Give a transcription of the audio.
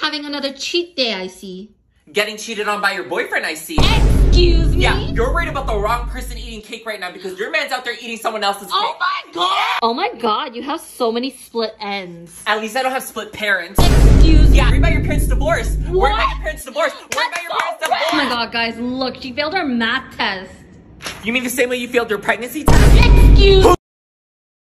Having another cheat day, I see. Getting cheated on by your boyfriend, I see. Excuse me? Yeah, you're worried about the wrong person eating cake right now because your man's out there eating someone else's oh cake. Oh my god! Oh my god, you have so many split ends. At least I don't have split parents. Excuse Yeah, me? worried about your parents' divorce. What? Worry about your parents' divorce. Worry about your parents' divorce. Oh my god, guys, look, she failed her math test. You mean the same way you failed your pregnancy test? Excuse me.